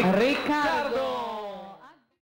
Ricardo.